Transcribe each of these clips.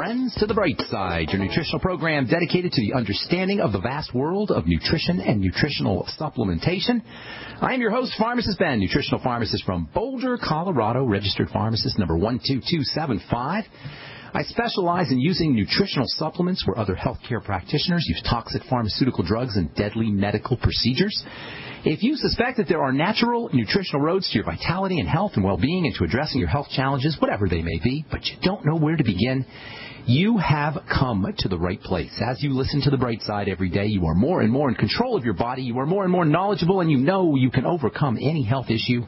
friends, to the Bright Side, your nutritional program dedicated to the understanding of the vast world of nutrition and nutritional supplementation. I am your host, Pharmacist Ben, nutritional pharmacist from Boulder, Colorado, registered pharmacist number 12275. I specialize in using nutritional supplements where other healthcare practitioners use toxic pharmaceutical drugs and deadly medical procedures. If you suspect that there are natural nutritional roads to your vitality and health and well-being and to addressing your health challenges, whatever they may be, but you don't know where to begin, you have come to the right place. As you listen to the bright side every day, you are more and more in control of your body, you are more and more knowledgeable, and you know you can overcome any health issue.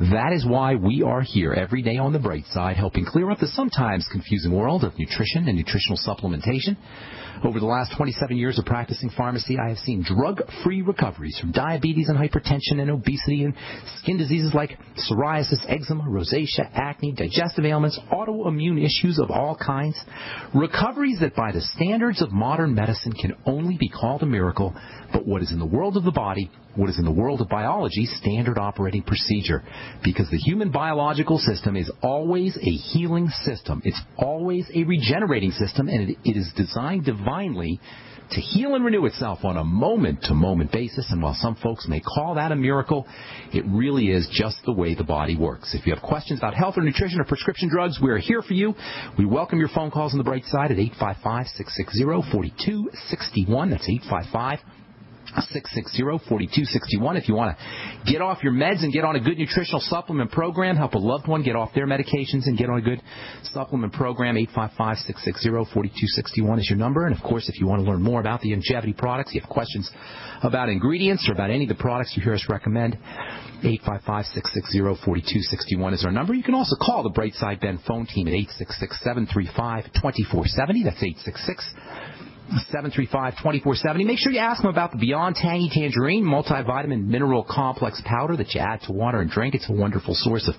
That is why we are here every day on the bright side, helping clear up the sometimes confusing world of nutrition and nutritional supplementation. Over the last 27 years of practicing pharmacy, I have seen drug-free recoveries from diabetes and hypertension and obesity and skin diseases like psoriasis, eczema, rosacea, acne, digestive ailments, autoimmune issues of all kinds. Recoveries that by the standards of modern medicine can only be called a miracle, but what is in the world of the body, what is in the world of biology, standard operating procedure. Because the human biological system is always a healing system. It's always a regenerating system, and it, it is designed divinely to heal and renew itself on a moment to moment basis. And while some folks may call that a miracle, it really is just the way the body works. If you have questions about health or nutrition or prescription drugs, we are here for you. We welcome your phone calls on the bright side at 855 660 4261. That's 855 660-4261 if you want to get off your meds and get on a good nutritional supplement program, help a loved one get off their medications and get on a good supplement program, 855-660-4261 is your number. And of course, if you want to learn more about the Youngevity products, you have questions about ingredients or about any of the products you hear us recommend, 855-660-4261 is our number. You can also call the Brightside Ben phone team at 866-735-2470. That's 866 735-2470. Make sure you ask them about the Beyond Tangy Tangerine multivitamin mineral complex powder that you add to water and drink. It's a wonderful source of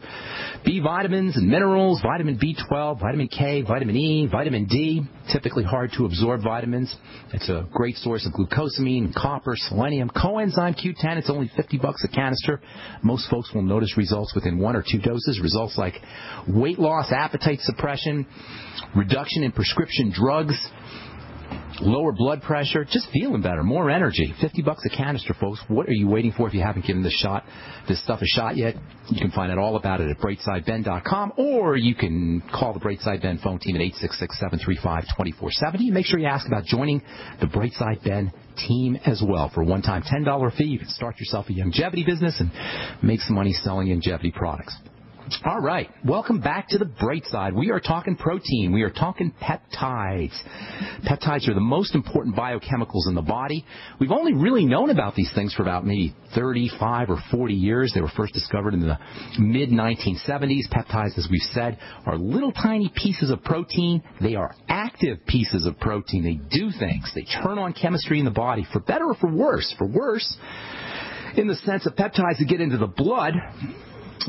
B vitamins and minerals, vitamin B12, vitamin K, vitamin E, vitamin D, typically hard to absorb vitamins. It's a great source of glucosamine, copper, selenium, coenzyme Q10. It's only 50 bucks a canister. Most folks will notice results within one or two doses. Results like weight loss, appetite suppression, reduction in prescription drugs, lower blood pressure, just feeling better, more energy. 50 bucks a canister, folks. What are you waiting for if you haven't given this shot, this stuff a shot yet? You can find out all about it at brightsideben.com or you can call the Brightside Ben phone team at 866-735-2470 make sure you ask about joining the Brightside Ben team as well. For a one-time $10 fee, you can start yourself a Youngevity business and make some money selling Youngevity products. All right. Welcome back to the bright side. We are talking protein. We are talking peptides. Peptides are the most important biochemicals in the body. We've only really known about these things for about maybe 35 or 40 years. They were first discovered in the mid 1970s. Peptides, as we've said, are little tiny pieces of protein. They are active pieces of protein. They do things. They turn on chemistry in the body for better or for worse. For worse, in the sense of peptides that get into the blood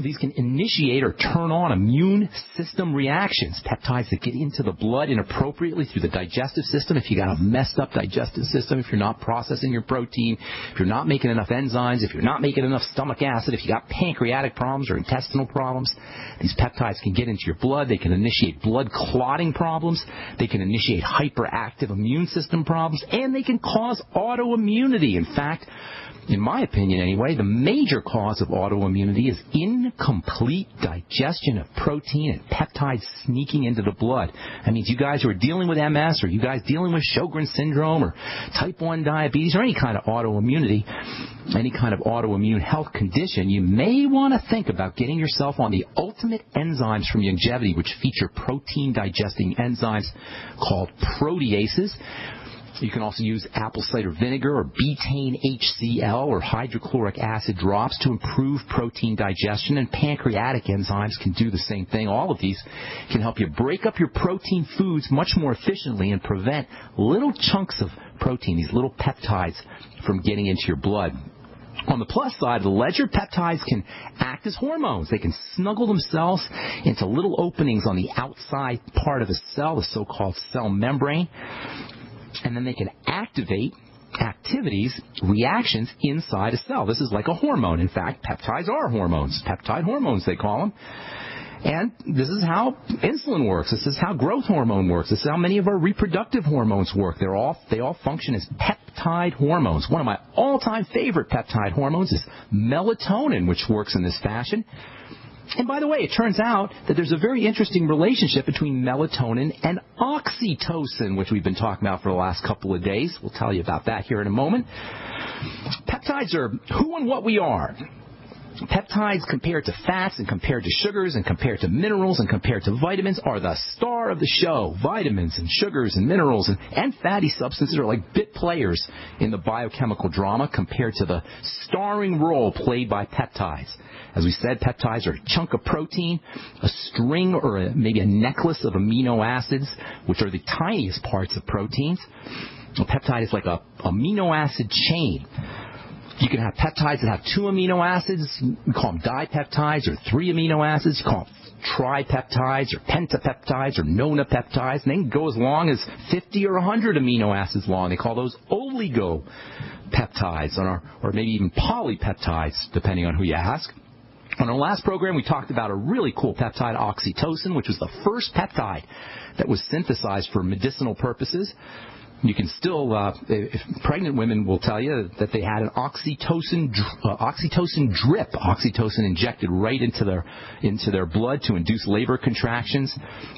these can initiate or turn on immune system reactions, peptides that get into the blood inappropriately through the digestive system. If you got a messed up digestive system, if you're not processing your protein, if you're not making enough enzymes, if you're not making enough stomach acid, if you got pancreatic problems or intestinal problems, these peptides can get into your blood. They can initiate blood clotting problems. They can initiate hyperactive immune system problems, and they can cause autoimmunity. In fact, in my opinion anyway, the major cause of autoimmunity is incomplete digestion of protein and peptides sneaking into the blood. That means you guys who are dealing with MS or you guys dealing with Sjogren's syndrome or type 1 diabetes or any kind of autoimmunity, any kind of autoimmune health condition, you may want to think about getting yourself on the ultimate enzymes from Youngevity, which feature protein digesting enzymes called proteases. You can also use apple cider vinegar or betaine HCl or hydrochloric acid drops to improve protein digestion, and pancreatic enzymes can do the same thing. All of these can help you break up your protein foods much more efficiently and prevent little chunks of protein, these little peptides, from getting into your blood. On the plus side of the ledger, peptides can act as hormones. They can snuggle themselves into little openings on the outside part of a cell, the so-called cell membrane and then they can activate activities, reactions inside a cell. This is like a hormone. In fact, peptides are hormones. Peptide hormones, they call them. And this is how insulin works. This is how growth hormone works. This is how many of our reproductive hormones work. They're all, they all function as peptide hormones. One of my all-time favorite peptide hormones is melatonin, which works in this fashion. And by the way, it turns out that there's a very interesting relationship between melatonin and oxytocin, which we've been talking about for the last couple of days. We'll tell you about that here in a moment. Peptides are who and what we are. Peptides compared to fats and compared to sugars and compared to minerals and compared to vitamins are the star of the show. Vitamins and sugars and minerals and, and fatty substances are like bit players in the biochemical drama compared to the starring role played by peptides. As we said, peptides are a chunk of protein, a string or a, maybe a necklace of amino acids, which are the tiniest parts of proteins. A peptide is like a amino acid chain. You can have peptides that have two amino acids. We call them dipeptides or three amino acids. You call them tripeptides or pentapeptides or nonapeptides. And they can go as long as 50 or 100 amino acids long. They call those oligopeptides or, or maybe even polypeptides, depending on who you ask. On our last program, we talked about a really cool peptide, oxytocin, which was the first peptide that was synthesized for medicinal purposes. You can still, uh, if pregnant women will tell you that they had an oxytocin uh, oxytocin drip, oxytocin injected right into their into their blood to induce labor contractions.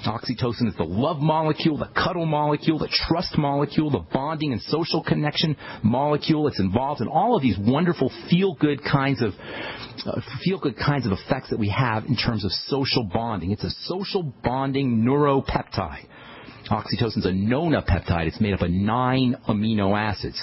Oxytocin is the love molecule, the cuddle molecule, the trust molecule, the bonding and social connection molecule. It's involved in all of these wonderful feel good kinds of uh, feel good kinds of effects that we have in terms of social bonding. It's a social bonding neuropeptide. Oxytocin is a nonapeptide. It's made up of nine amino acids.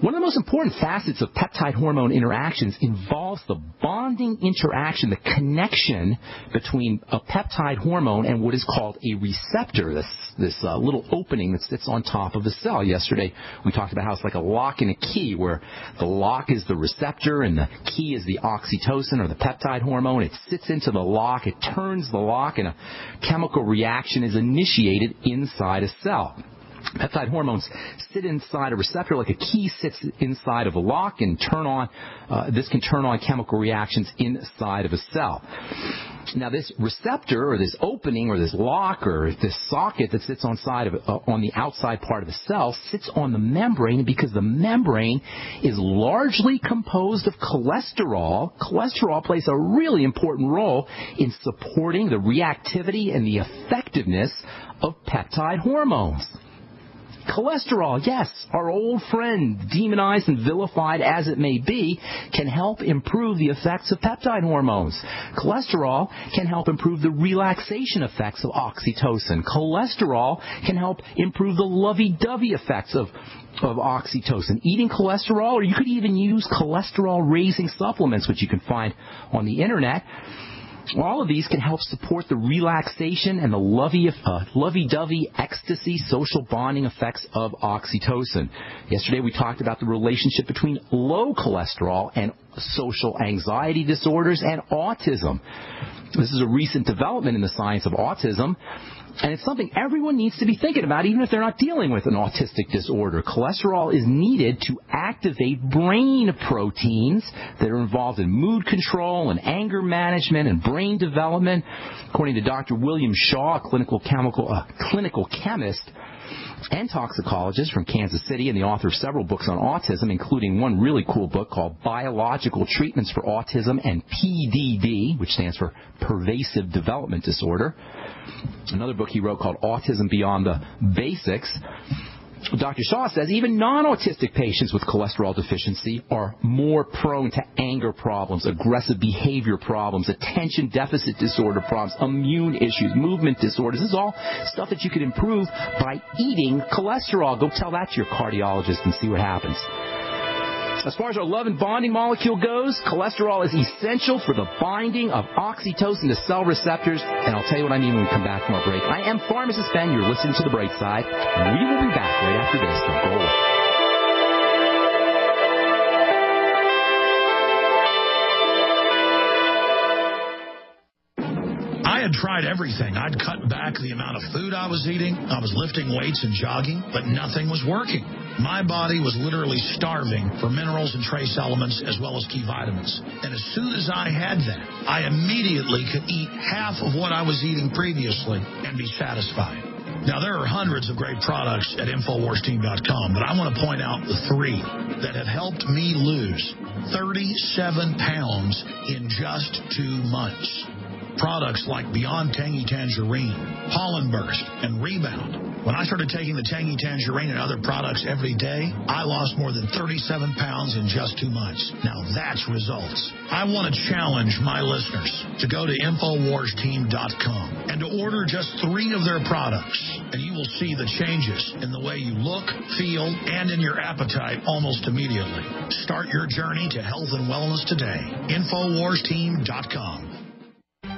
One of the most important facets of peptide hormone interactions involves the bonding interaction, the connection between a peptide hormone and what is called a receptor, this, this uh, little opening that sits on top of the cell. Yesterday we talked about how it's like a lock and a key, where the lock is the receptor and the key is the oxytocin or the peptide hormone. It sits into the lock, it turns the lock, and a chemical reaction is initiated inside a cell. Peptide hormones sit inside a receptor like a key sits inside of a lock and turn on, uh, this can turn on chemical reactions inside of a cell. Now this receptor or this opening or this lock or this socket that sits on side of uh, on the outside part of the cell sits on the membrane because the membrane is largely composed of cholesterol. Cholesterol plays a really important role in supporting the reactivity and the effectiveness of peptide hormones. Cholesterol, yes, our old friend, demonized and vilified as it may be, can help improve the effects of peptide hormones. Cholesterol can help improve the relaxation effects of oxytocin. Cholesterol can help improve the lovey-dovey effects of of oxytocin. Eating cholesterol, or you could even use cholesterol raising supplements, which you can find on the internet all of these can help support the relaxation and the lovey, uh, lovey-dovey ecstasy social bonding effects of oxytocin. Yesterday we talked about the relationship between low cholesterol and social anxiety disorders and autism. This is a recent development in the science of autism and it's something everyone needs to be thinking about, even if they're not dealing with an autistic disorder. Cholesterol is needed to activate brain proteins that are involved in mood control and anger management and brain development. According to Dr. William Shaw, a clinical chemical, uh, clinical chemist, and toxicologist from Kansas City and the author of several books on autism, including one really cool book called Biological Treatments for Autism and PDD, which stands for Pervasive Development Disorder. Another book he wrote called Autism Beyond the Basics. Dr. Shaw says even non-autistic patients with cholesterol deficiency are more prone to anger problems, aggressive behavior problems, attention deficit disorder problems, immune issues, movement disorders. This is all stuff that you can improve by eating cholesterol. Go tell that to your cardiologist and see what happens. As far as our love and bonding molecule goes, cholesterol is essential for the binding of oxytocin to cell receptors, and I'll tell you what I mean when we come back from our break. I am Pharmacist Ben. You're listening to The Bright Side, we will be back right after this. Don't go away. I had tried everything. I'd cut back the amount of food I was eating. I was lifting weights and jogging, but nothing was working. My body was literally starving for minerals and trace elements as well as key vitamins. And as soon as I had that, I immediately could eat half of what I was eating previously and be satisfied. Now, there are hundreds of great products at InfoWarsTeam.com, but I want to point out the three that have helped me lose 37 pounds in just two months. Products like Beyond Tangy Tangerine, Pollen Burst, and Rebound when I started taking the Tangy Tangerine and other products every day, I lost more than 37 pounds in just two months. Now that's results. I want to challenge my listeners to go to InfoWarsTeam.com and to order just three of their products, and you will see the changes in the way you look, feel, and in your appetite almost immediately. Start your journey to health and wellness today. InfoWarsTeam.com.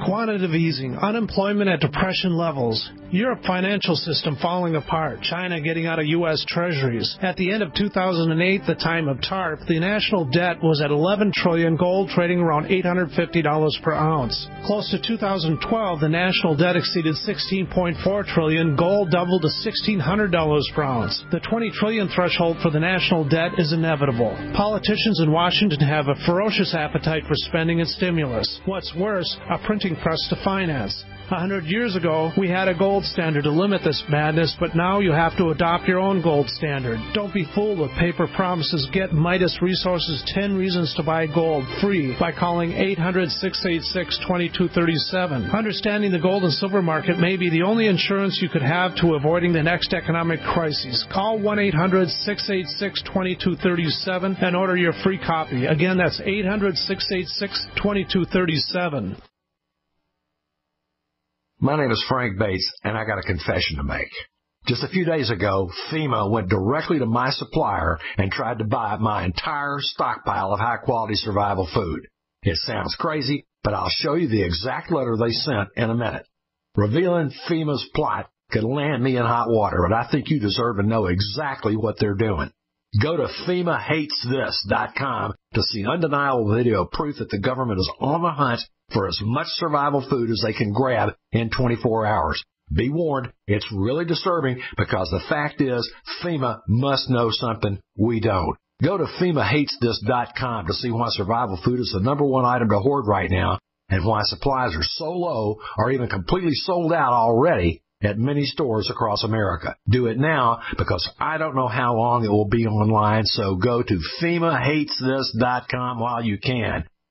Quantitative easing, unemployment at depression levels, Europe financial system falling apart, China getting out of U.S. treasuries. At the end of 2008, the time of TARP, the national debt was at 11 trillion, gold trading around $850 per ounce. Close to 2012, the national debt exceeded 16.4 trillion, gold doubled to $1,600 per ounce. The 20 trillion threshold for the national debt is inevitable. Politicians in Washington have a ferocious appetite for spending and stimulus. What's worse, a printing press to finance. A hundred years ago, we had a gold standard to limit this madness, but now you have to adopt your own gold standard. Don't be fooled with paper promises. Get Midas Resources 10 Reasons to Buy Gold free by calling 800 686 2237. Understanding the gold and silver market may be the only insurance you could have to avoiding the next economic crisis. Call 1 800 686 2237 and order your free copy. Again, that's 800 686 2237. My name is Frank Bates, and I got a confession to make. Just a few days ago, FEMA went directly to my supplier and tried to buy my entire stockpile of high quality survival food. It sounds crazy, but I'll show you the exact letter they sent in a minute. Revealing FEMA's plot could land me in hot water, but I think you deserve to know exactly what they're doing. Go to FEMAHatesThis.com to see undeniable video proof that the government is on the hunt for as much survival food as they can grab in 24 hours. Be warned, it's really disturbing because the fact is FEMA must know something we don't. Go to FEMAHatesThis.com to see why survival food is the number one item to hoard right now and why supplies are so low or even completely sold out already at many stores across America. Do it now because I don't know how long it will be online, so go to FEMAHatesThis.com while you can.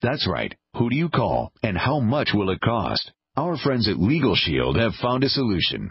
That's right. Who do you call, and how much will it cost? Our friends at Legal Shield have found a solution.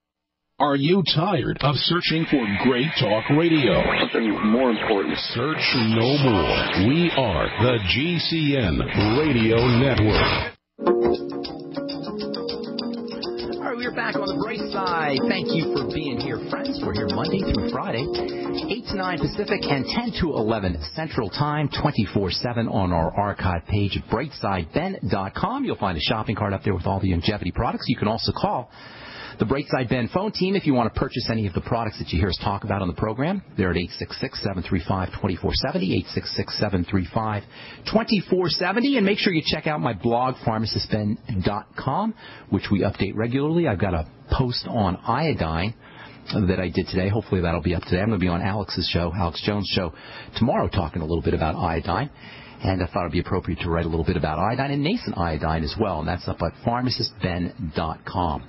Are you tired of searching for great talk radio? Something more important. Search no more. We are the GCN Radio Network. All right, we're back on the bright side. Thank you for being here, friends. We're here Monday through Friday, 8 to 9 Pacific and 10 to 11 Central Time, 24-7 on our archive page at brightsideben.com. You'll find a shopping cart up there with all the Youngevity products. You can also call the Brightside Ben phone team, if you want to purchase any of the products that you hear us talk about on the program, they're at 866-735-2470, 866-735-2470. And make sure you check out my blog, pharmacistben.com, which we update regularly. I've got a post on iodine that I did today. Hopefully that'll be up today. I'm going to be on Alex's show, Alex Jones' show, tomorrow talking a little bit about iodine. And I thought it'd be appropriate to write a little bit about iodine and nascent iodine as well. And that's up at pharmacistben.com.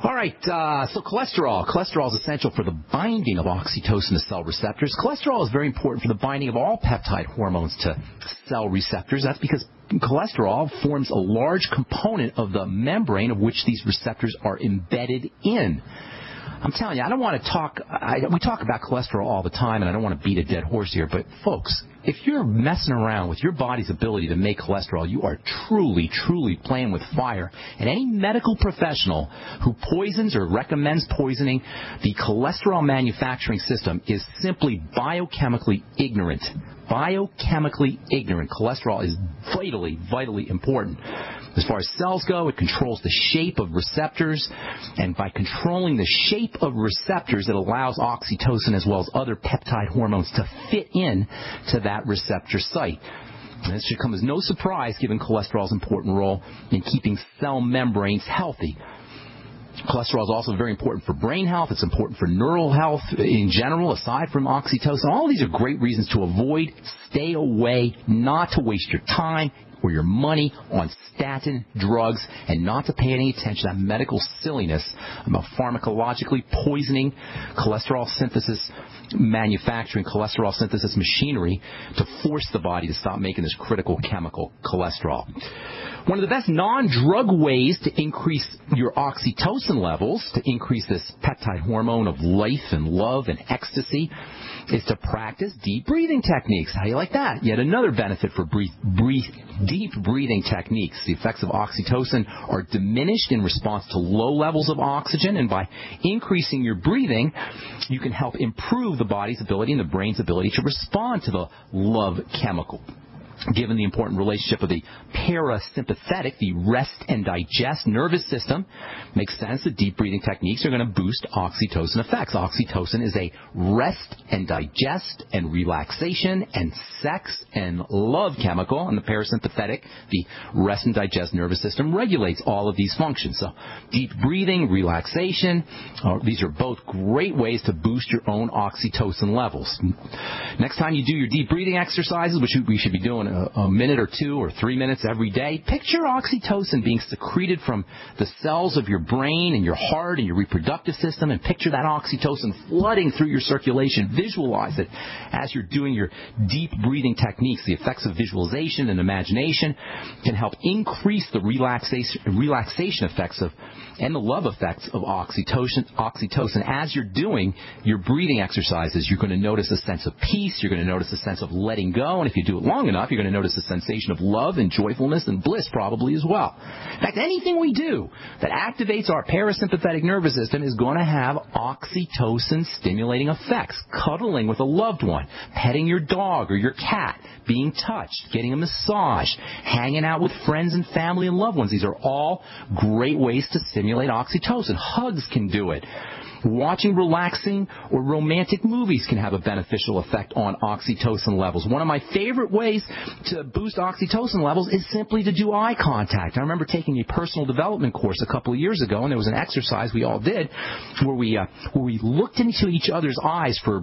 All right, uh, so cholesterol. Cholesterol is essential for the binding of oxytocin to cell receptors. Cholesterol is very important for the binding of all peptide hormones to cell receptors. That's because cholesterol forms a large component of the membrane of which these receptors are embedded in. I'm telling you, I don't want to talk. I, we talk about cholesterol all the time, and I don't want to beat a dead horse here. But folks, if you're messing around with your body's ability to make cholesterol, you are truly, truly playing with fire. And any medical professional who poisons or recommends poisoning the cholesterol manufacturing system is simply biochemically ignorant. Biochemically ignorant. Cholesterol is vitally, vitally important. As far as cells go, it controls the shape of receptors, and by controlling the shape of receptors, it allows oxytocin as well as other peptide hormones to fit in to that receptor site. And this should come as no surprise given cholesterol's important role in keeping cell membranes healthy. Cholesterol is also very important for brain health. It's important for neural health in general, aside from oxytocin. All these are great reasons to avoid, stay away, not to waste your time, or your money on statin drugs and not to pay any attention to that medical silliness about pharmacologically poisoning cholesterol synthesis manufacturing cholesterol synthesis machinery to force the body to stop making this critical chemical cholesterol. One of the best non-drug ways to increase your oxytocin levels, to increase this peptide hormone of life and love and ecstasy, is to practice deep breathing techniques. How you like that? Yet another benefit for deep breathing techniques. The effects of oxytocin are diminished in response to low levels of oxygen, and by increasing your breathing, you can help improve the body's ability and the brain's ability to respond to the love chemical given the important relationship of the parasympathetic, the rest and digest nervous system, makes sense that deep breathing techniques are going to boost oxytocin effects. Oxytocin is a rest and digest and relaxation and sex and love chemical, and the parasympathetic, the rest and digest nervous system, regulates all of these functions. So deep breathing, relaxation, uh, these are both great ways to boost your own oxytocin levels. Next time you do your deep breathing exercises, which we should be doing a, a minute or two or three minutes every day, picture oxytocin being secreted from the cells of your brain and your heart and your reproductive system and picture that oxytocin flooding through your circulation. Visualize it as you're doing your deep breathing techniques. The effects of visualization and imagination can help increase the relaxation, relaxation effects of and the love effects of oxytocin. Oxytocin as you're doing your breathing exercises, you're going to notice a sense of peace. You're going to notice a sense of letting go, and if you do it long enough, you're going to notice a sensation of love and joyfulness and bliss probably as well. In fact, anything we do that activates our parasympathetic nervous system is going to have oxytocin stimulating effects. Cuddling with a loved one, petting your dog or your cat, being touched, getting a massage, hanging out with friends and family and loved ones. These are all great ways to stimulate oxytocin. Hugs can do it. Watching relaxing or romantic movies can have a beneficial effect on oxytocin levels. One of my favorite ways to boost oxytocin levels is simply to do eye contact. I remember taking a personal development course a couple of years ago, and there was an exercise we all did where we uh, where we looked into each other's eyes for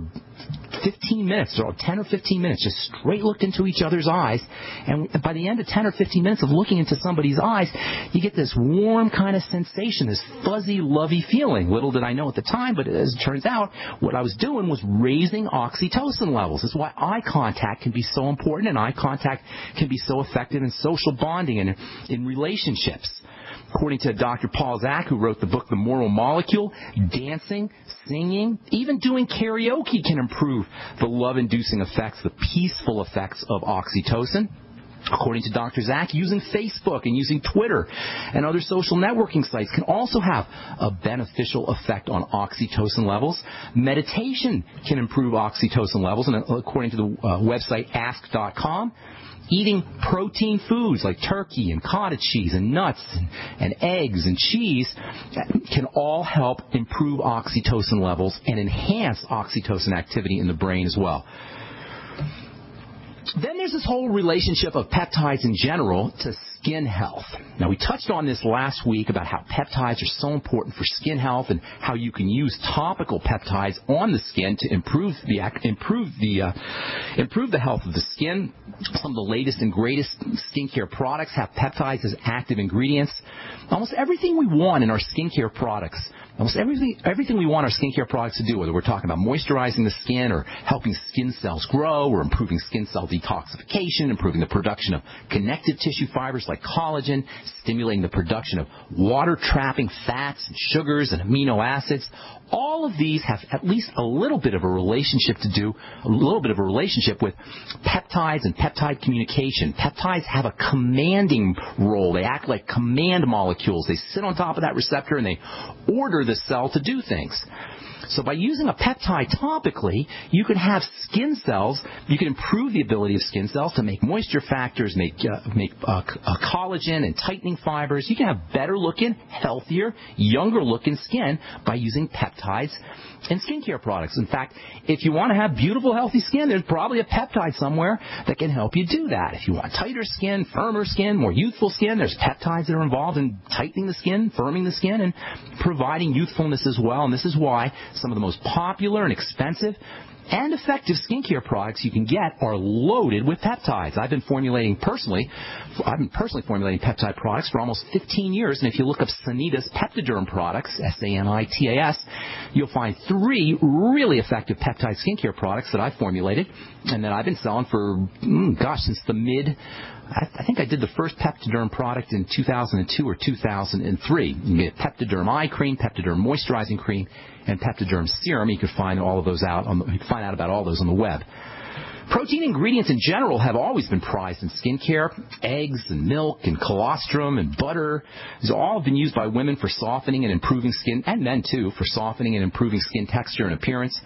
15 minutes or 10 or 15 minutes, just straight looked into each other's eyes. And by the end of 10 or 15 minutes of looking into somebody's eyes, you get this warm kind of sensation, this fuzzy, lovey feeling. Little did I know at the time, but as it turns out, what I was doing was raising oxytocin levels. That's why eye contact can be so important and eye contact can be so effective in social bonding and in relationships. According to Dr. Paul Zak, who wrote the book The Moral Molecule, dancing, singing, even doing karaoke can improve the love inducing effects, the peaceful effects of oxytocin. According to Dr. Zak, using Facebook and using Twitter and other social networking sites can also have a beneficial effect on oxytocin levels. Meditation can improve oxytocin levels, and according to the uh, website ask.com, eating protein foods like turkey and cottage cheese and nuts and, and, eggs and cheese can all help improve oxytocin levels and enhance oxytocin activity in the brain as well. Then there's this whole relationship of peptides in general to skin health. Now, we touched on this last week about how peptides are so important for skin health and how you can use topical peptides on the skin to improve the improve the uh, improve the health of the skin. Some of the latest and greatest skincare products have peptides as active ingredients. Almost everything we want in our skincare products Almost everything, everything we want our skincare products to do, whether we're talking about moisturizing the skin or helping skin cells grow or improving skin cell detoxification, improving the production of connective tissue fibers like collagen, stimulating the production of water trapping fats and sugars and amino acids, all of these have at least a little bit of a relationship to do, a little bit of a relationship with peptides and peptide communication. Peptides have a commanding role. They act like command molecules. They sit on top of that receptor and they order the cell to do things. So by using a peptide topically, you can have skin cells, you can improve the ability of skin cells to make moisture factors, make, uh, make uh, uh, collagen and tightening fibers. You can have better looking, healthier, younger looking skin by using peptides and skincare products. In fact, if you want to have beautiful, healthy skin, there's probably a peptide somewhere that can help you do that. If you want tighter skin, firmer skin, more youthful skin, there's peptides that are involved in tightening the skin, firming the skin, and providing youthfulness as well. And this is why some of the most popular and expensive and effective skincare products you can get are loaded with peptides. I've been formulating personally, I've been personally formulating peptide products for almost 15 years, and if you look up Sanitas Peptiderm products, S-A-N-I-T-A-S, you'll find three really effective peptide skincare products that I've formulated and that I've been selling for, mm, gosh, since the mid I, think I did the first Peptiderm product in 2002 or 2003. You get Peptiderm eye cream, Peptiderm moisturizing cream, and Peptiderm serum. You can find all of those out. On the, you can find out about all those on the web. Protein ingredients in general have always been prized in skincare. Eggs and milk and colostrum and butter. These all been used by women for softening and improving skin, and men too, for softening and improving skin texture and appearance.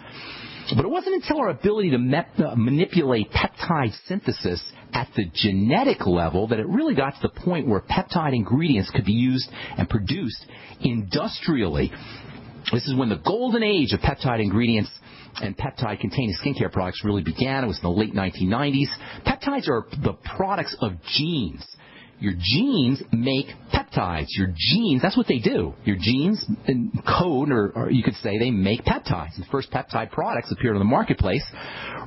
But it wasn't until our ability to uh, manipulate peptide synthesis at the genetic level that it really got to the point where peptide ingredients could be used and produced industrially. This is when the golden age of peptide ingredients and peptide containing skincare products really began. It was in the late 1990s. Peptides are the products of genes. Your genes make peptides. Your genes, that's what they do. Your genes code, or, or you could say they make peptides. The first peptide products appeared on the marketplace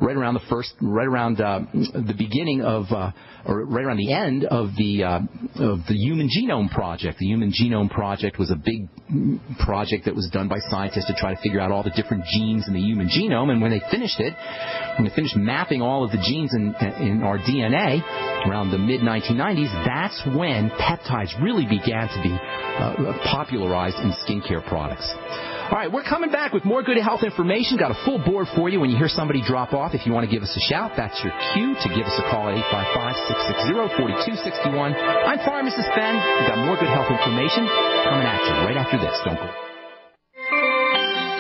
right around the first, right around uh, the beginning of, uh, or right around the end of the uh, of the Human Genome Project. The Human Genome Project was a big project that was done by scientists to try to figure out all the different genes in the human genome. And when they finished it, when they finished mapping all of the genes in, in our DNA around the mid 1990s, that's when peptides really began to be uh, popularized in skincare products. All right, we're coming back with more good health information. Got a full board for you when you hear somebody drop off. If you want to give us a shout, that's your cue to give us a call at 855-660-4261. I'm Pharmacist Ben. We've got more good health information coming at you right after this. Don't go.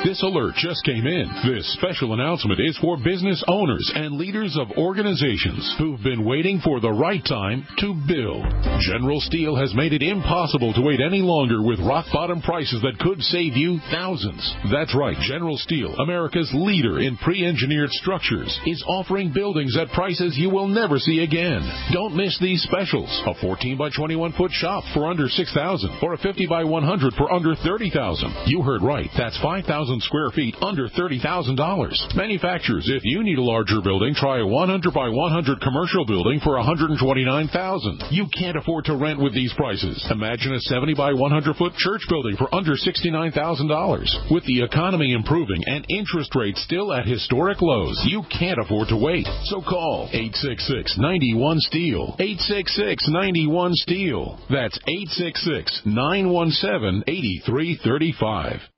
This alert just came in. This special announcement is for business owners and leaders of organizations who've been waiting for the right time to build. General Steel has made it impossible to wait any longer with rock bottom prices that could save you thousands. That's right. General Steel, America's leader in pre-engineered structures, is offering buildings at prices you will never see again. Don't miss these specials. A 14 by 21 foot shop for under 6,000 or a 50 by 100 for under 30,000. You heard right. That's 5,000 square feet under $30,000. Manufacturers, if you need a larger building, try a 100 by 100 commercial building for 129,000. You can't afford to rent with these prices. Imagine a 70 by 100 foot church building for under $69,000. With the economy improving and interest rates still at historic lows, you can't afford to wait. So call 866 91 Steel. 866 91 Steel. That's 866 917 8335.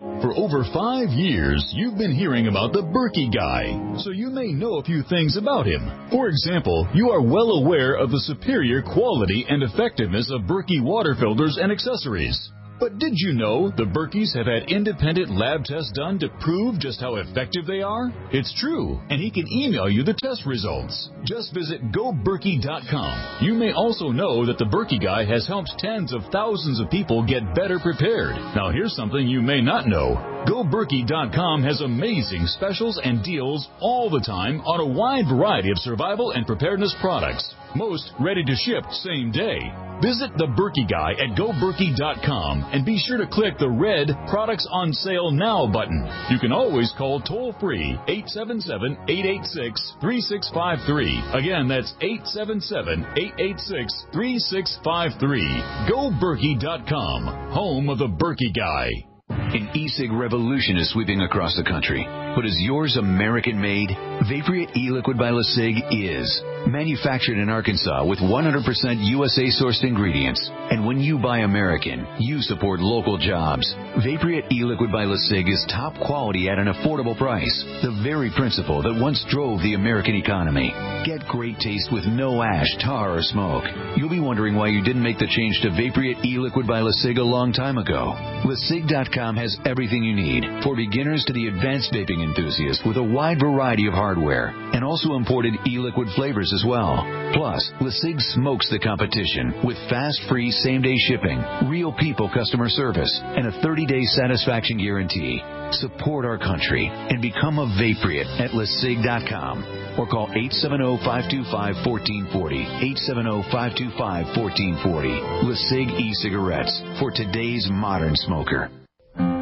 For over five years, you've been hearing about the Berkey guy, so you may know a few things about him. For example, you are well aware of the superior quality and effectiveness of Berkey water filters and accessories. But did you know the Berkeys have had independent lab tests done to prove just how effective they are? It's true, and he can email you the test results. Just visit goberkey.com. You may also know that the Berkey guy has helped tens of thousands of people get better prepared. Now here's something you may not know. GoBerkey.com has amazing specials and deals all the time on a wide variety of survival and preparedness products. Most ready to ship same day. Visit the Berkey Guy at goberkey.com and be sure to click the red Products on Sale Now button. You can always call toll free 877 886 3653. Again, that's 877 886 3653. GoBerkey.com, home of the Berkey Guy. An e-cig revolution is sweeping across the country. But is yours American made? Vaporeat e-liquid by LeSig is. Manufactured in Arkansas with 100% USA sourced ingredients. And when you buy American, you support local jobs. Vaporeat e-liquid by LeSig is top quality at an affordable price. The very principle that once drove the American economy. Get great taste with no ash, tar, or smoke. You'll be wondering why you didn't make the change to Vaporeat e-liquid by LeSig a long time ago. LeSig.com has everything you need, for beginners to the advanced vaping enthusiast with a wide variety of hardware, and also imported e-liquid flavors as well. Plus, LeSig smokes the competition with fast, free, same-day shipping, real people customer service, and a 30-day satisfaction guarantee. Support our country and become a Vaporeat at LeSig.com or call 870-525-1440. 870-525-1440. LeSig e-cigarettes for today's modern smoker.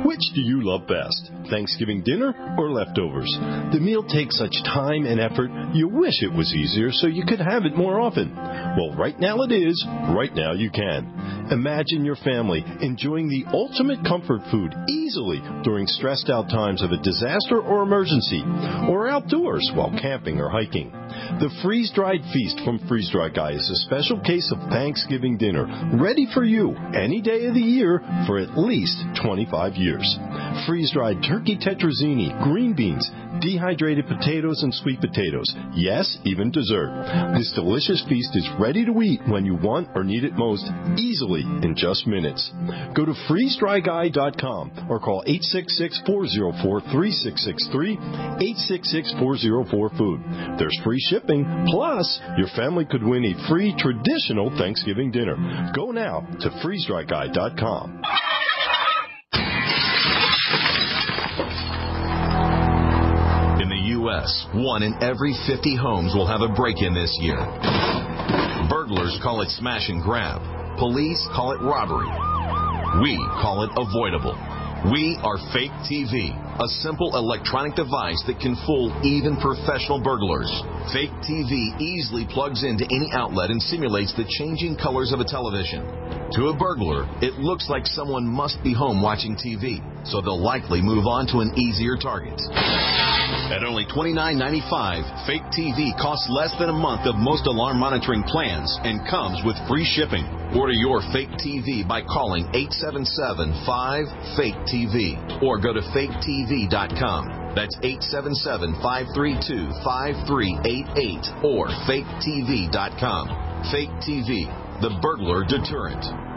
Which do you love best? Thanksgiving dinner or leftovers? The meal takes such time and effort, you wish it was easier so you could have it more often. Well, right now it is. Right now you can. Imagine your family enjoying the ultimate comfort food easily during stressed out times of a disaster or emergency, or outdoors while camping or hiking. The freeze dried feast from Freeze Dry Guy is a special case of Thanksgiving dinner, ready for you any day of the year for at least 25 years. Freeze dried turkey tetrazzini, green beans, dehydrated potatoes, and sweet potatoes. Yes, even dessert. This delicious feast is ready to eat when you want or need it most, easily in just minutes. Go to freezedryguy.com or call 866 404 3663 866 404 food. There's free shipping, plus your family could win a free traditional Thanksgiving dinner. Go now to freezedryguy.com. U.S., one in every 50 homes will have a break-in this year. Burglars call it smash and grab. Police call it robbery. We call it avoidable. We are Fake TV, a simple electronic device that can fool even professional burglars. Fake TV easily plugs into any outlet and simulates the changing colors of a television. To a burglar, it looks like someone must be home watching TV, so they'll likely move on to an easier target. At only $29.95, Fake TV costs less than a month of most alarm monitoring plans and comes with free shipping. Order your Fake TV by calling 877-5-FAKE-TV or go to faketv.com. That's 877-532-5388 or faketv.com. Fake TV, the burglar deterrent.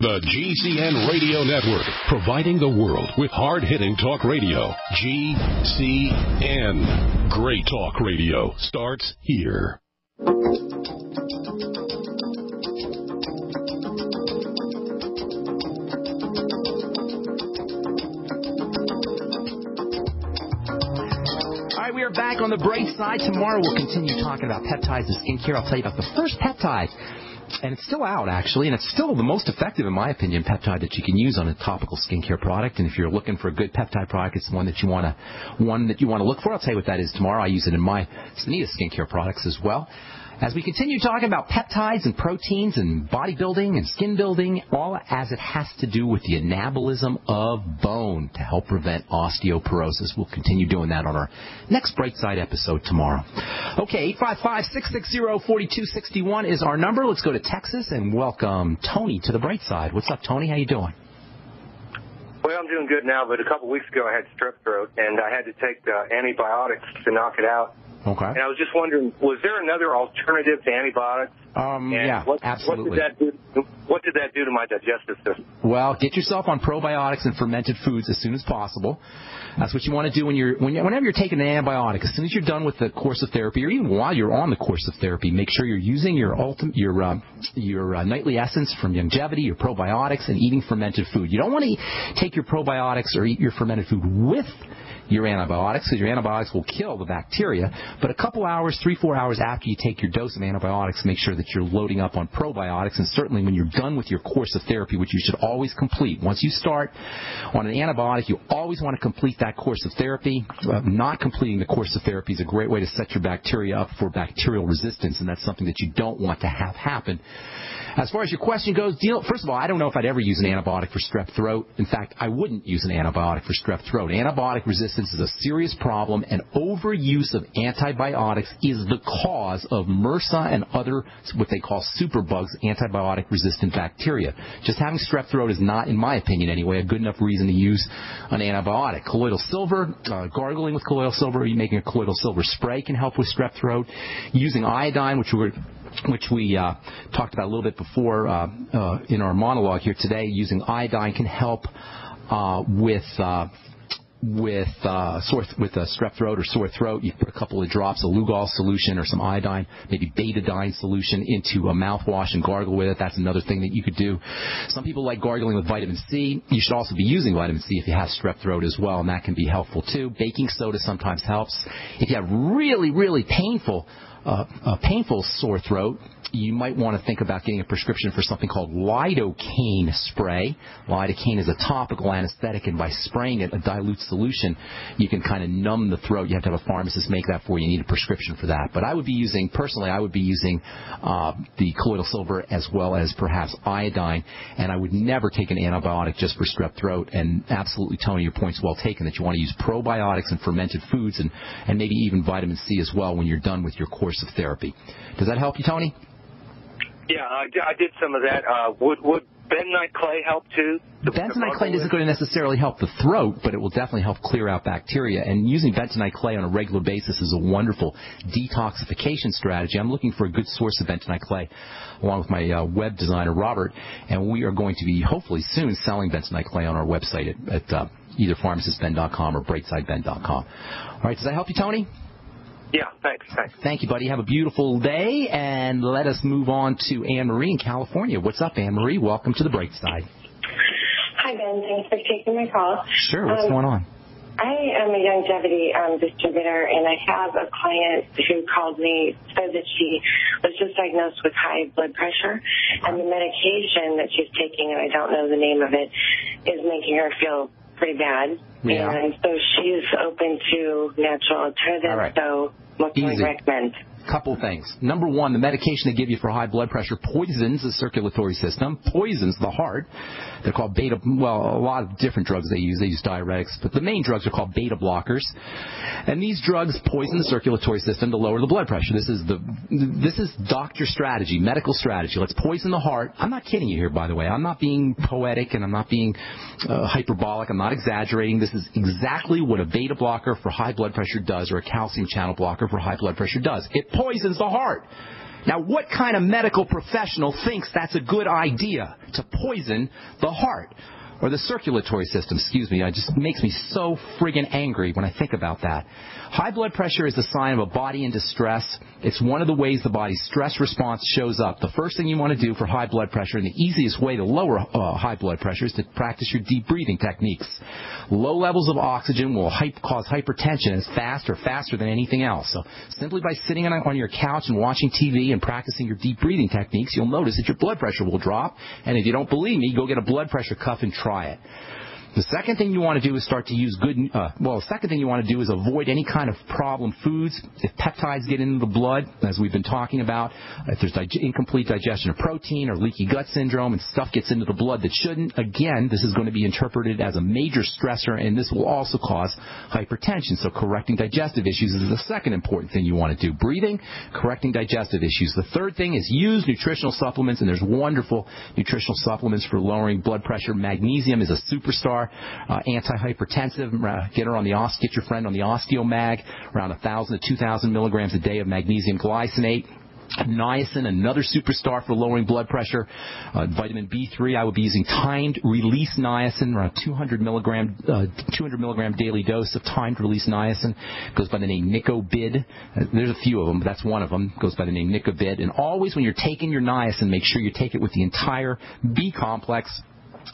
The GCN Radio Network, providing the world with hard hitting talk radio. GCN. Great talk radio starts here. All right, we are back on the bright side. Tomorrow we'll continue talking about peptides and skincare. I'll tell you about the first peptide. And it's still out, actually, and it's still the most effective, in my opinion, peptide that you can use on a topical skincare product. And if you're looking for a good peptide product, it's one that you want to one that you want to look for. I'll tell you what that is tomorrow. I use it in my Sanitas skincare products as well. As we continue talking about peptides and proteins and bodybuilding and skin building, all as it has to do with the anabolism of bone to help prevent osteoporosis. We'll continue doing that on our next Bright Side episode tomorrow. Okay, 855-660-4261 is our number. Let's go to Texas and welcome Tony to the Bright Side. What's up, Tony? How you doing? Well, I'm doing good now, but a couple weeks ago I had strep throat, and I had to take uh, antibiotics to knock it out. Okay. And I was just wondering, was there another alternative to antibiotics? Um, and yeah, what, absolutely. What did, that do, what did that do to my digestive system? Well, get yourself on probiotics and fermented foods as soon as possible. That's what you want to do when you're when you, whenever you're taking an antibiotic. As soon as you're done with the course of therapy, or even while you're on the course of therapy, make sure you're using your ultimate your uh, your uh, nightly essence from Youngevity, your probiotics, and eating fermented food. You don't want to take your probiotics or eat your fermented food with your antibiotics because your antibiotics will kill the bacteria. But a couple hours, three, four hours after you take your dose of antibiotics, make sure that you're loading up on probiotics. And certainly when you're done with your course of therapy, which you should always complete. Once you start on an antibiotic, you always want to complete that course of therapy. Uh, not completing the course of therapy is a great way to set your bacteria up for bacterial resistance, and that's something that you don't want to have happen. As far as your question goes, deal, first of all, I don't know if I'd ever use an antibiotic for strep throat. In fact, I wouldn't use an antibiotic for strep throat. Antibiotic resistance is a serious problem, and overuse of antibiotics is the cause of MRSA and other, what they call superbugs, antibiotic resistant bacteria. Just having strep throat is not, in my opinion anyway, a good enough reason to use an antibiotic. Colloidal silver, uh, gargling with colloidal silver, making a colloidal silver spray can help with strep throat. Using iodine, which we're which we uh, talked about a little bit before uh, uh, in our monologue here today, using iodine can help uh, with uh, with uh, sore th- with a strep throat or sore throat. You put a couple of drops of Lugol solution or some iodine, maybe betadine solution into a mouthwash and gargle with it. That's another thing that you could do. Some people like gargling with vitamin C. You should also be using vitamin C if you have strep throat as well, and that can be helpful too. Baking soda sometimes helps. If you have really really painful uh, a painful sore throat, you might want to think about getting a prescription for something called lidocaine spray. Lidocaine is a topical anesthetic, and by spraying it, a dilute solution, you can kind of numb the throat. You have to have a pharmacist make that for you. You need a prescription for that. But I would be using, personally, I would be using uh, the colloidal silver as well as perhaps iodine, and I would never take an antibiotic just for strep throat. And absolutely, Tony, your point's well taken that you want to use probiotics and fermented foods and, and maybe even vitamin C as well when you're done with your course of therapy. Does that help you, Tony? Yeah, I, I did some of that. Uh, would would bentonite clay help too? The bentonite clay isn't going to necessarily help the throat, but it will definitely help clear out bacteria. And using bentonite clay on a regular basis is a wonderful detoxification strategy. I'm looking for a good source of bentonite clay, along with my uh, web designer Robert, and we are going to be hopefully soon selling bentonite clay on our website at, at uh, either pharmacistben.com or brightsideben.com. All right, does that help you, Tony? Yeah, thanks, thanks. Thank you, buddy. Have a beautiful day, and let us move on to Anne Marie in California. What's up, Anne Marie? Welcome to the Bright Side. Hi, Ben. Thanks for taking my call. Sure. What's Um, going on? I am a Youngevity um, distributor, and I have a client who called me, said that she was just diagnosed with high blood pressure, and the medication that she's taking, and I don't know the name of it, is making her feel pretty bad. Yeah. And so she's open to natural alternatives. All right. So Easy. recommend? Couple things. Number one, the medication they give you for high blood pressure poisons the circulatory system, poisons the heart. They're called beta, well, a lot of different drugs they use. They use diuretics, but the main drugs are called beta blockers. And these drugs poison the circulatory system to lower the blood pressure. This is the, this is doctor strategy, medical strategy. Let's poison the heart. I'm not kidding you here, by the way. I'm not being poetic and I'm not being uh, hyperbolic. I'm not exaggerating. This is exactly what a beta blocker for high blood pressure does or a calcium channel blocker for high blood pressure does. It poisons the heart. Now, what kind of medical professional thinks that's a good idea to poison the heart? Or the circulatory system, excuse me. It just makes me so friggin' angry when I think about that. High blood pressure is a sign of a body in distress. It's one of the ways the body's stress response shows up. The first thing you want to do for high blood pressure, and the easiest way to lower uh, high blood pressure, is to practice your deep breathing techniques. Low levels of oxygen will hype, cause hypertension as fast or faster than anything else. So simply by sitting on, on your couch and watching TV and practicing your deep breathing techniques, you'll notice that your blood pressure will drop. And if you don't believe me, go get a blood pressure cuff and try it. The second thing you want to do is start to use good, uh, well, the second thing you want to do is avoid any kind of problem foods. If peptides get into the blood, as we've been talking about, if there's dig- incomplete digestion of protein or leaky gut syndrome and stuff gets into the blood that shouldn't, again, this is going to be interpreted as a major stressor and this will also cause hypertension. So correcting digestive issues is the second important thing you want to do. Breathing, correcting digestive issues. The third thing is use nutritional supplements and there's wonderful nutritional supplements for lowering blood pressure. Magnesium is a superstar, uh, antihypertensive. Uh, get her on the os- get your friend on the Osteomag, around 1,000 to 2,000 milligrams a day of magnesium glycinate. Niacin, another superstar for lowering blood pressure. Uh, vitamin B3, I would be using timed release niacin, around 200 milligram, uh, 200 milligram daily dose of timed release niacin. Goes by the name Nicobid. Uh, there's a few of them, but that's one of them. Goes by the name Nicobid. And always when you're taking your niacin, make sure you take it with the entire B complex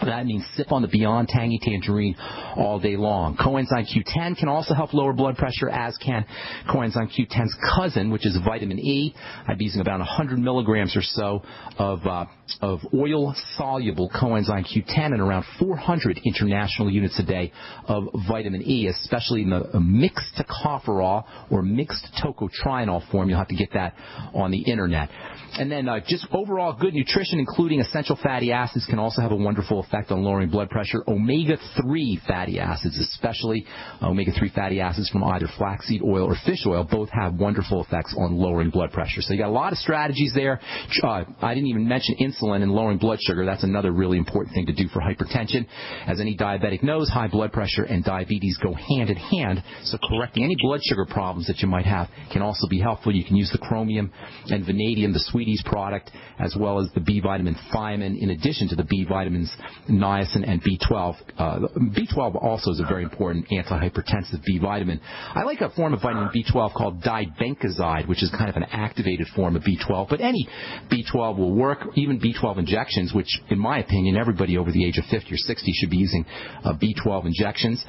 That means sip on the Beyond Tangy Tangerine all day long. Coenzyme Q10 can also help lower blood pressure, as can Coenzyme Q10's cousin, which is vitamin E. I'd be using about 100 milligrams or so of, uh, of oil-soluble coenzyme Q10 and around 400 international units a day of vitamin E, especially in the mixed tocopherol or mixed tocotrienol form. You'll have to get that on the internet. And then uh, just overall good nutrition, including essential fatty acids, can also have a wonderful effect on lowering blood pressure. Omega-3 fatty acids, especially omega-3 fatty acids from either flaxseed oil or fish oil, both have wonderful effects on lowering blood pressure. So you got a lot of strategies there. Uh, I didn't even mention insulin and lowering blood sugar. That's another really important thing to do for hypertension. As any diabetic knows, high blood pressure and diabetes go hand in hand. So correcting any blood sugar problems that you might have can also be helpful. You can use the chromium and vanadium, the Product, as well as the B vitamin thiamine, in addition to the B vitamins niacin and B12. Uh, B12 also is a very important antihypertensive B vitamin. I like a form of vitamin B12 called dibencozide, which is kind of an activated form of B12, but any B12 will work, even B12 injections, which in my opinion, everybody over the age of 50 or 60 should be using uh, B12 injections.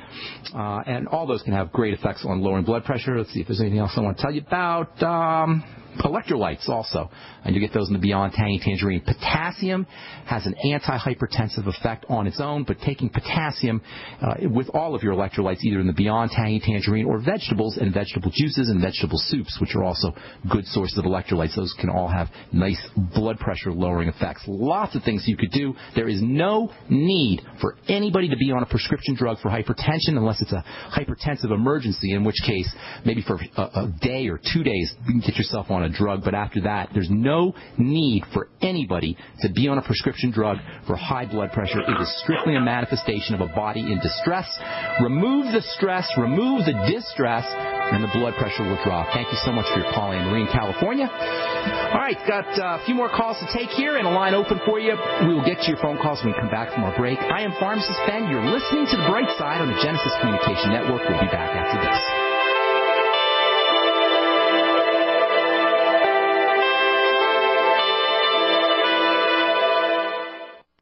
Uh, and all those can have great effects on lowering blood pressure. Let's see if there's anything else I want to tell you about. Um, electrolytes also, and you get those in the Beyond Tangy Tangerine. Potassium has an antihypertensive effect on its own, but taking potassium uh, with all of your electrolytes, either in the Beyond Tangy Tangerine or vegetables and vegetable juices and vegetable soups, which are also good sources of electrolytes, those can all have nice blood pressure lowering effects. Lots of things you could do. There is no need for anybody to be on a prescription drug for hypertension unless it's a hypertensive emergency, in which case maybe for a, a day or two days you can get yourself on a drug, but after that, there's no need for anybody to be on a prescription drug for high blood pressure. It is strictly a manifestation of a body in distress. Remove the stress, remove the distress, and the blood pressure will drop. Thank you so much for your call, Anne Marie in California. All right, got uh, a few more calls to take here and a line open for you. We will get to your phone calls when we come back from our break. I am Pharmacist Ben. You're listening to The Bright Side on the Genesis Communication Network. We'll be back after this.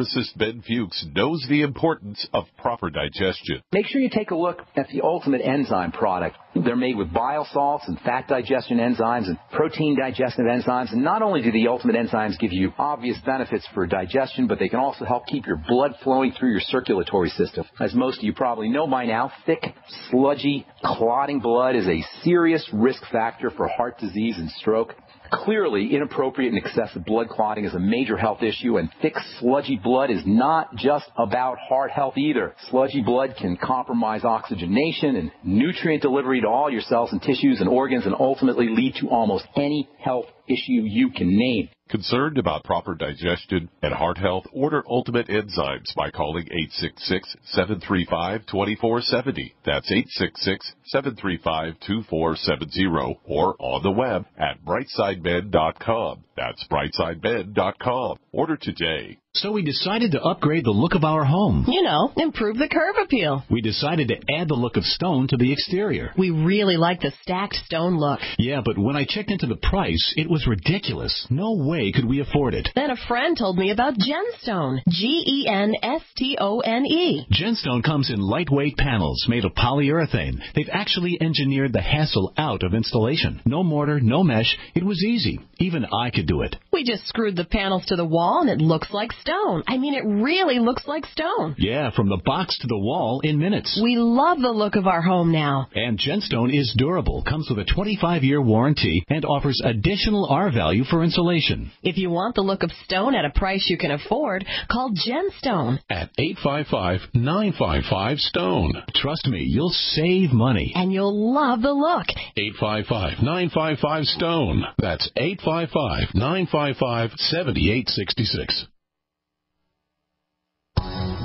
Pharmacist Ben Fuchs knows the importance of proper digestion. Make sure you take a look at the Ultimate Enzyme product. They're made with bile salts and fat digestion enzymes and protein digestive enzymes. And not only do the Ultimate Enzymes give you obvious benefits for digestion, but they can also help keep your blood flowing through your circulatory system. As most of you probably know by now, thick, sludgy, clotting blood is a serious risk factor for heart disease and stroke. Clearly, inappropriate and excessive blood clotting is a major health issue, and thick, sludgy blood is not just about heart health either. Sludgy blood can compromise oxygenation and nutrient delivery to all your cells and tissues and organs and ultimately lead to almost any health issue you can name. Concerned about proper digestion and heart health? Order Ultimate Enzymes by calling 866-735-2470. That's 866-735-2470 or on the web at brightsideben.com. That's brightsideben.com. Order today. So we decided to upgrade the look of our home. You know, improve the curb appeal. We decided to add the look of stone to the exterior. We really like the stacked stone look. Yeah, but when I checked into the price, it was ridiculous. No way could we afford it. Then a friend told me about Genstone. G-E-N-S-T-O-N-E. Genstone comes in lightweight panels made of polyurethane. They've actually engineered the hassle out of installation. No mortar, no mesh. It was easy. Even I could do it. We just screwed the panels to the wall and it looks like stone. I mean, it really looks like stone. Yeah, from the box to the wall in minutes. We love the look of our home now. And Genstone is durable, comes with a 25 year warranty, and offers additional R value for insulation. If you want the look of stone at a price you can afford, call Genstone at 855 955 Stone. Trust me, you'll save money. And you'll love the look. 855 955 Stone. That's 855 955 7866.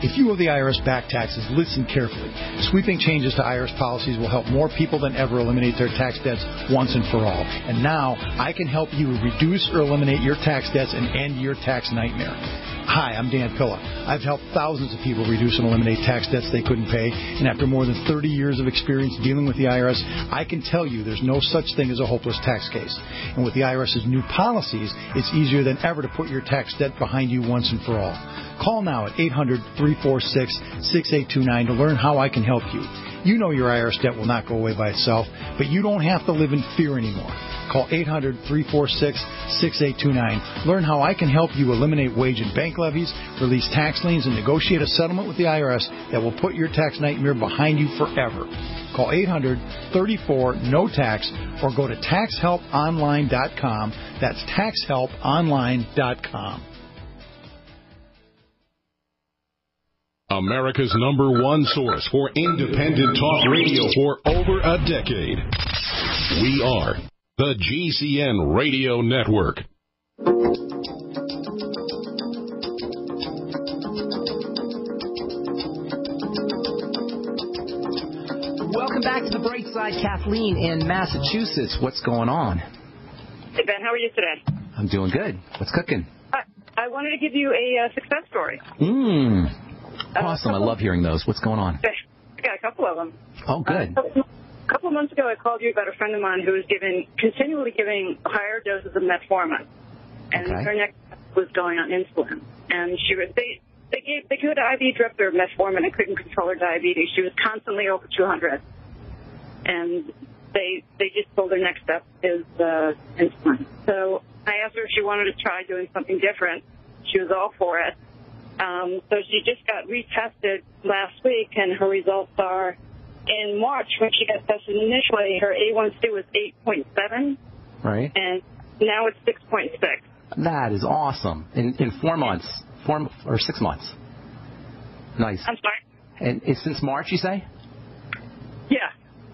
If you owe the IRS back taxes, listen carefully. Sweeping changes to IRS policies will help more people than ever eliminate their tax debts once and for all. And now I can help you reduce or eliminate your tax debts and end your tax nightmare. Hi, I'm Dan Pilla. I've helped thousands of people reduce and eliminate tax debts they couldn't pay, and after more than 30 years of experience dealing with the IRS, I can tell you there's no such thing as a hopeless tax case. And with the IRS's new policies, it's easier than ever to put your tax debt behind you once and for all. Call now at 800 346 6829 to learn how I can help you. You know your IRS debt will not go away by itself, but you don't have to live in fear anymore. Call 800 346 6829. Learn how I can help you eliminate wage and bank levies, release tax liens, and negotiate a settlement with the IRS that will put your tax nightmare behind you forever. Call 800 34 no tax or go to taxhelponline.com. That's taxhelponline.com. America's number one source for independent talk radio for over a decade. We are the GCN Radio Network. Welcome back to the bright side, Kathleen in Massachusetts. What's going on? Hey Ben, how are you today? I'm doing good. What's cooking? I, I wanted to give you a uh, success story. Mmm. Uh, Awesome. I love hearing those. What's going on? I got a couple of them. Oh, good. A couple of months ago, I called you about a friend of mine who was giving, continually giving higher doses of metformin, and Okay. her next step was going on insulin. And she was they they gave they could IV drip her metformin and couldn't control her diabetes. She was constantly over 200, and they they just told her next step is uh, insulin. So I asked her if she wanted to try doing something different. She was all for it. Um, so she just got retested last week, and her results are in March when she got tested initially, her A1C was 8.7, Right? and now it's 6.6. That is awesome. In in four months, four or six months. Nice. I'm sorry. And it's since March, you say? Yeah,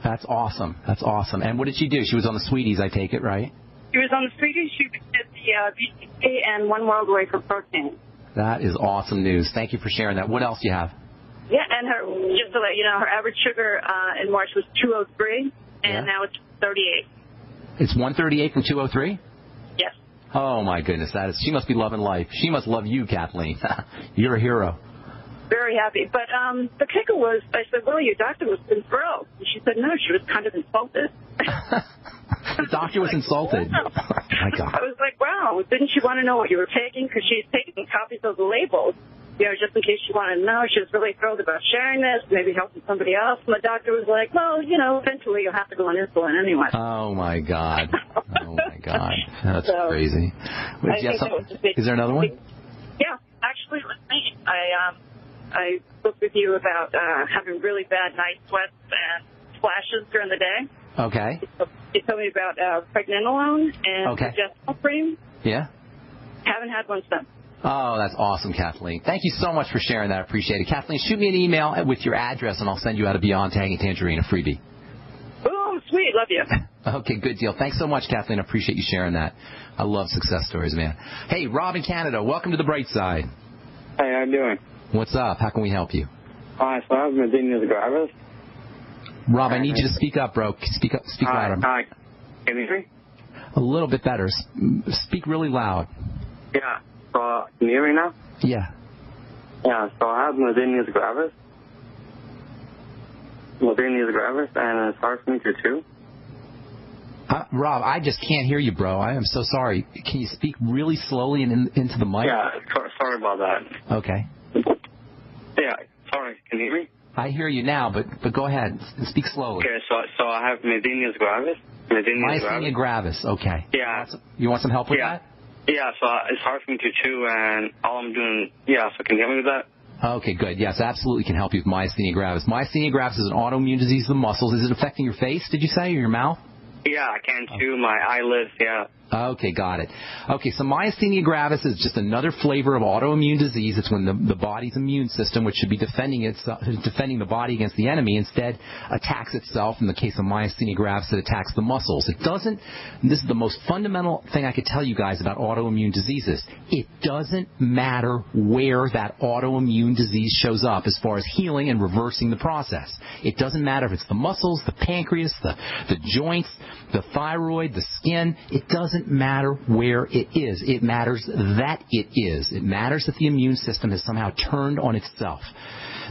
That's awesome. That's awesome. And what did she do? She was on the sweeties, I take it, right? she was on the Sweeties. She did the uh, BCA and One World Whey for protein. That is awesome news. Thank you for sharing that. What else do you have? Yeah, and her just to let you know, her average sugar uh, in March was 203, and Yeah. now it's 38. It's 138 from 203? Yes. Oh my goodness, that is she must be loving life. She must love you, Kathleen. You're a hero. Very happy. But um, the kicker was, I said, well, your doctor was thrilled. And she said, no, she was kind of insulted. The doctor was insulted. Oh my God. I was like, wow, didn't she want to know what you were taking? Because she's taking copies of the labels, you know, just in case she wanted to know. She was really thrilled about sharing this, maybe helping somebody else. And the doctor was like, well, you know, eventually you'll have to go on insulin anyway. Oh my God. Oh my God. That's So, crazy. Wait, do you have think that was is there another one? Yeah, actually, it was me. I um, I spoke with you about uh, having really bad night sweats and flashes during the day. Okay. You told me about uh, pregnenolone and Okay. progesterone cream. Yeah. Haven't had one since. Oh, that's awesome, Kathleen. Thank you so much for sharing that. I appreciate it. Kathleen, shoot me an email with your address and I'll send you out a Beyond Tangy Tangerine, a freebie. Oh, sweet, love you. Okay, good deal. Thanks so much, Kathleen. I appreciate you sharing that. I love success stories, man. Hey, Rob in Canada, welcome to the bright side. Hey, how you doing? What's up? How can we help you? Hi, so I've been dealing with drivers. Rob, I need you to speak up, bro. Speak up. Speak Hi, louder. hi. Can you hear me? A little bit better. Speak really loud. Yeah. So, can you hear me now? Yeah. Yeah, so I have Myasthenia gravis. Myasthenia gravis, and it's hard for me to chew. Uh, Rob, I just can't hear you, bro. I am so sorry. Can you speak really slowly and in, into the mic? Yeah, sorry about that. Okay. Yeah, sorry. Can you hear me? I hear you now, but but go ahead. And speak slowly. Okay, so so I have Myasthenia gravis. Myasthenia Myasthenia gravis. Okay. Yeah. You want some help with yeah. that? Yeah, so uh, it's hard for me to chew, and all I'm doing, yeah, so can you help me with that? Okay, good. Yes, absolutely can help you with myasthenia gravis. Myasthenia gravis is an autoimmune disease of the muscles. Is it affecting your face, did you say, or your mouth? Yeah, I can't chew my eyelids, yeah. Okay, got it. Okay, so myasthenia gravis is just another flavor of autoimmune disease. It's when the, the body's immune system, which should be defending itself, defending the body against the enemy, instead attacks itself. In the case of myasthenia gravis, it attacks the muscles. It doesn't. This is the most fundamental thing I could tell you guys about autoimmune diseases. It doesn't matter where that autoimmune disease shows up as far as healing and reversing the process. It doesn't matter if it's the muscles, the pancreas, the the joints, the thyroid, the skin. It doesn't matter where it is. It matters that it is. It matters that the immune system has somehow turned on itself.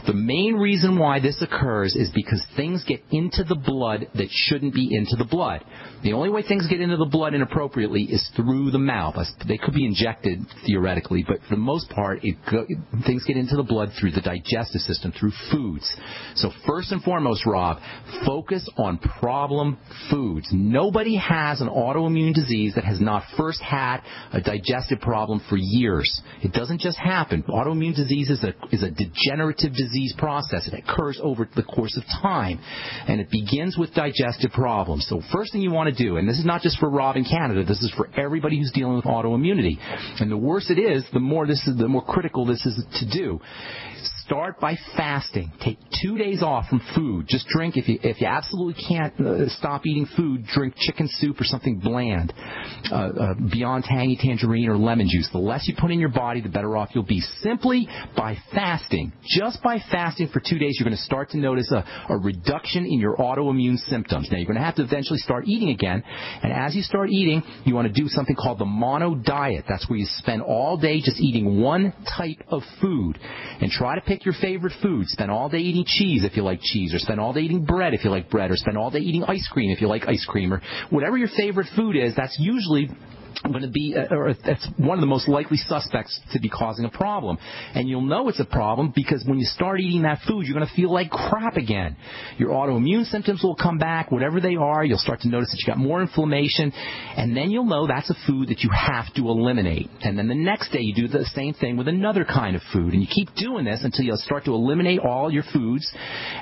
The main reason why this occurs is because things get into the blood that shouldn't be into the blood. The only way things get into the blood inappropriately is through the mouth. They could be injected theoretically, but for the most part, go, things get into the blood through the digestive system, through foods. So first and foremost, Rob, focus on problem foods. Nobody has an autoimmune disease that has not first had a digestive problem for years. It doesn't just happen. Autoimmune disease is a, is a degenerative disease process. It occurs over the course of time, and it begins with digestive problems. So first thing you want to do, and this is not just for Rob in Canada, this is for everybody who's dealing with autoimmunity. And the worse it is, the more this is, the more critical this is to do. Start by fasting. Take two days off from food. Just drink if you if you absolutely can't uh, stop eating food. Drink chicken soup or something bland, uh, uh, beyond tangy tangerine or lemon juice. The less you put in your body, the better off you'll be. Simply by fasting, just by fasting for two days, you're going to start to notice a, a reduction in your autoimmune symptoms. Now you're going to have to eventually start eating again, and as you start eating, you want to do something called the mono diet. That's where you spend all day just eating one type of food, and try to pick your favorite food. Spend all day eating cheese if you like cheese, or spend all day eating bread if you like bread, or spend all day eating ice cream if you like ice cream, or whatever your favorite food is. That's usually going to be, uh, or that's one of the most likely suspects to be causing a problem. And you'll know it's a problem because when you start eating that food, you're going to feel like crap again. Your autoimmune symptoms will come back, whatever they are. You'll start to notice that you got more inflammation, and then you'll know that's a food that you have to eliminate. And then the next day, you do the same thing with another kind of food, and you keep doing this until you start to eliminate all your foods,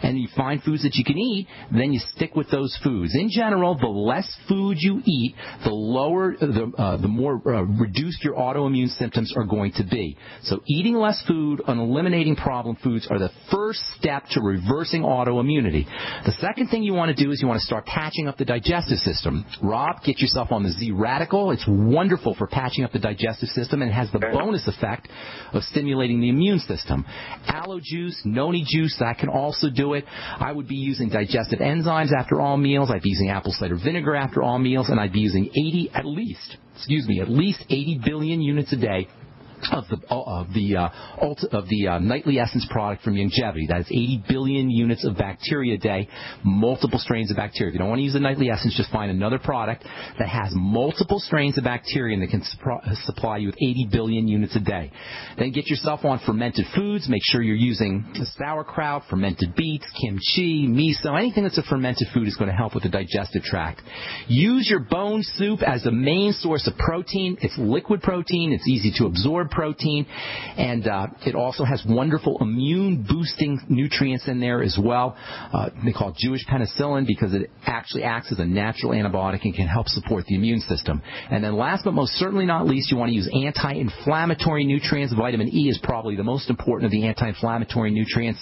and you find foods that you can eat. Then you stick with those foods. In general, the less food you eat, the lower the uh, the more uh, reduced your autoimmune symptoms are going to be. So eating less food and eliminating problem foods are the first step to reversing autoimmunity. The second thing you want to do is you want to start patching up the digestive system. Rob, get yourself on the Z Radical. It's wonderful for patching up the digestive system and it has the bonus effect of stimulating the immune system. Aloe juice, noni juice, that can also do it. I would be using digestive enzymes after all meals. I'd be using apple cider vinegar after all meals, and I'd be using 80 at least excuse me, at least 80 billion units a day of the of the uh, of the uh, nightly essence product from Youngevity. That is 80 billion units of bacteria a day, multiple strains of bacteria. If you don't want to use the nightly essence, just find another product that has multiple strains of bacteria and that can supr- supply you with 80 billion units a day. Then get yourself on fermented foods. Make sure you're using sauerkraut, fermented beets, kimchi, miso. Anything that's a fermented food is going to help with the digestive tract. Use your bone soup as the main source of protein. It's liquid protein. It's easy to absorb protein, and uh, it also has wonderful immune boosting nutrients in there as well. Uh, they call it Jewish penicillin because it actually acts as a natural antibiotic and can help support the immune system. And then last but most certainly not least, you want to use anti-inflammatory nutrients. Vitamin E is probably the most important of the anti-inflammatory nutrients.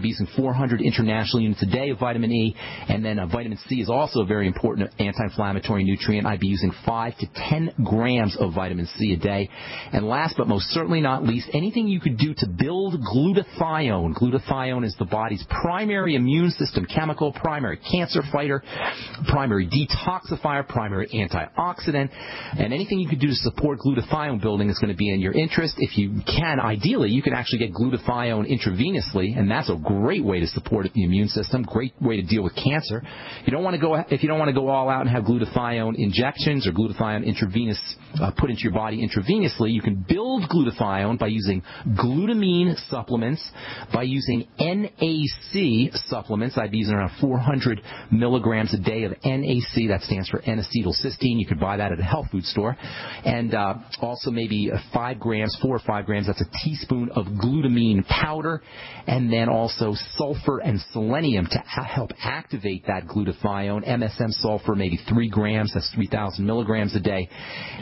Be using 400 international units a day of vitamin E, and then uh, vitamin C is also a very important anti-inflammatory nutrient. I'd be using 5 to 10 grams of vitamin C a day. And last but most certainly not least, anything you could do to build glutathione. Glutathione is the body's primary immune system chemical, primary cancer fighter, primary detoxifier, primary antioxidant, and anything you could do to support glutathione building is going to be in your interest. If you can, ideally, you can actually get glutathione intravenously, and that's a great way to support the immune system, great way to deal with cancer. You don't want to go if you don't want to go all out and have glutathione injections or glutathione intravenous uh, put into your body intravenously. You can build glutathione by using glutamine supplements, by using NAC supplements. I'd be using around 400 milligrams a day of NAC. That stands for N-acetylcysteine. You could buy that at a health food store, and uh, also maybe five grams, four or five grams. That's a teaspoon of glutamine powder, and then also sulfur and selenium to help activate that glutathione. MSM sulfur, maybe three grams. That's 3,000 milligrams a day,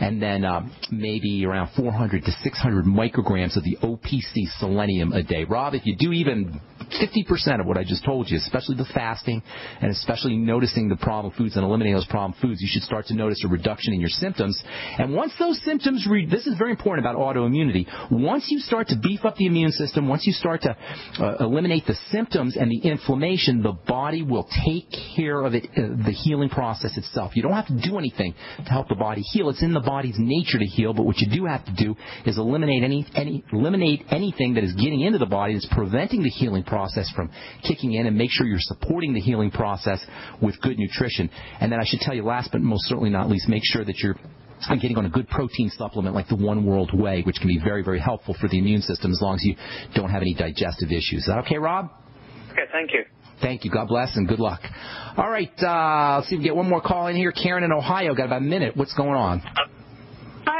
and then uh, maybe around 400 to 600 micrograms of the OPC selenium a day. Rob, if you do even 50% of what I just told you, especially the fasting and especially noticing the problem foods and eliminating those problem foods, you should start to notice a reduction in your symptoms. And once those symptoms, re- this is very important about autoimmunity. Once you start to beef up the immune system, once you start to uh, eliminate the symptoms and the inflammation, the body will take care of it, uh, the healing process itself. You don't have to do anything to help the body heal. It's in the body's nature to heal, but what you do have to do is eliminate any, any eliminate anything that is getting into the body that's preventing the healing process from kicking in and make sure you're supporting the healing process with good nutrition. And then I should tell you last but most certainly not least, make sure that you're getting on a good protein supplement like the One World Whey, which can be very, very helpful for the immune system as long as you don't have any digestive issues. Is that okay, Rob? Okay, thank you. Thank you. God bless and good luck. All right, uh, let's see if we get one more call in here. Karen in Ohio, got about a minute. What's going on?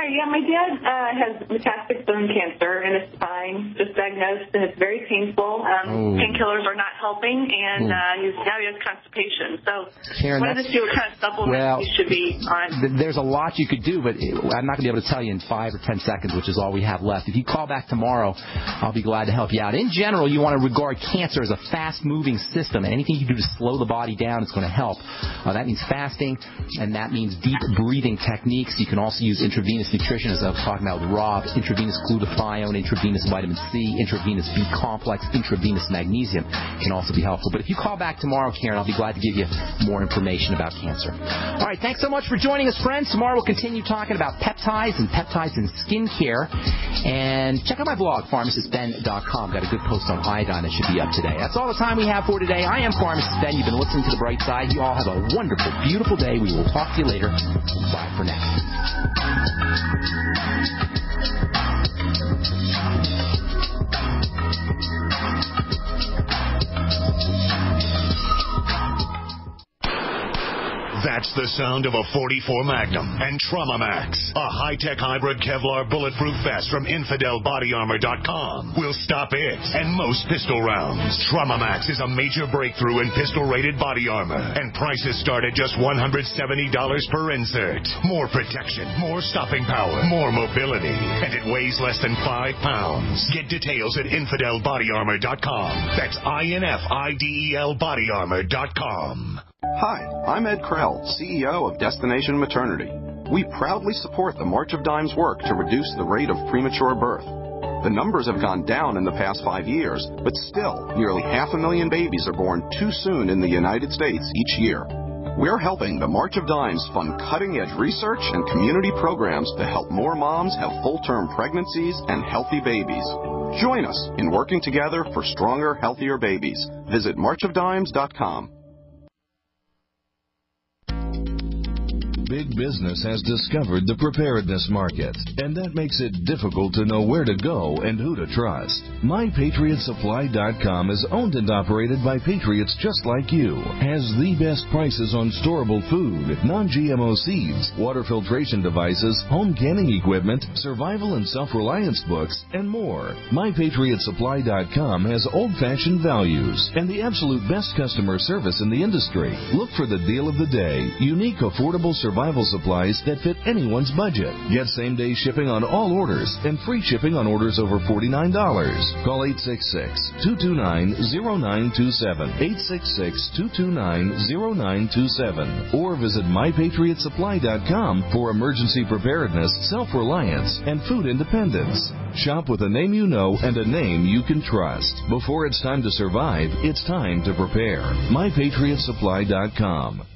Hi, yeah, my dad uh, has metastatic bone cancer in his spine, just diagnosed, and it's very painful. Um, Oh. Painkillers are not helping, and Oh. uh, he's, now he has constipation. So, Karen, wanted to see what kind of supplements Well, he should be on. Th- There's a lot you could do, but it- I'm not going to be able to tell you in five or ten seconds, which is all we have left. If you call back tomorrow, I'll be glad to help you out. In general, you want to regard cancer as a fast-moving system, and anything you do to slow the body down is going to help. Uh, that means fasting, and that means deep breathing techniques. You can also use intravenous nutrition, as I was talking about Rob, intravenous glutathione, intravenous vitamin C, intravenous B complex, intravenous magnesium can also be helpful. But if you call back tomorrow, Karen, I'll be glad to give you more information about cancer. All right, thanks so much for joining us, friends. Tomorrow we'll continue talking about peptides and peptides in skincare. And check out my blog, pharmacistben.com. Got a good post on iodine that should be up today. That's all the time we have for today. I am Pharmacist Ben. You've been listening to The Bright Side. You all have a wonderful, beautiful day. We will talk to you later. Bye for now. Thank you. That's the sound of a 44 Magnum and Trauma Max, a high-tech hybrid Kevlar bulletproof vest from InfidelBodyArmor.com will stop it and most pistol rounds. Trauma Max is a major breakthrough in pistol-rated body armor, and prices start at just $170 per insert. More protection, more stopping power, more mobility, and it weighs less than five pounds. Get details at InfidelBodyArmor.com. That's I-N-F-I-D-E-L BodyArmor.com. Hi, I'm Ed Krell, CEO of Destination Maternity. We proudly support the March of Dimes work to reduce the rate of premature birth. The numbers have gone down in the past five years, but still, nearly half a million babies are born too soon in the United States each year. We're helping the March of Dimes fund cutting edge research and community programs to help more moms have full term pregnancies and healthy babies. Join us in working together for stronger, healthier babies. Visit marchofdimes.com. Big business has discovered the preparedness market, and that makes it difficult to know where to go and who to trust. MyPatriotSupply.com is owned and operated by patriots just like you, has the best prices on storable food, non-GMO seeds, water filtration devices, home canning equipment, survival and self-reliance books, and more. MyPatriotSupply.com has old-fashioned values and the absolute best customer service in the industry. Look for the deal of the day, unique affordable survival survival supplies that fit anyone's budget. Get same day shipping on all orders and free shipping on orders over $49. Call 866-229-0927. 866-229-0927 or visit mypatriotsupply.com for emergency preparedness, self-reliance, and food independence. Shop with a name you know and a name you can trust. Before it's time to survive, it's time to prepare. MyPatriotSupply.com.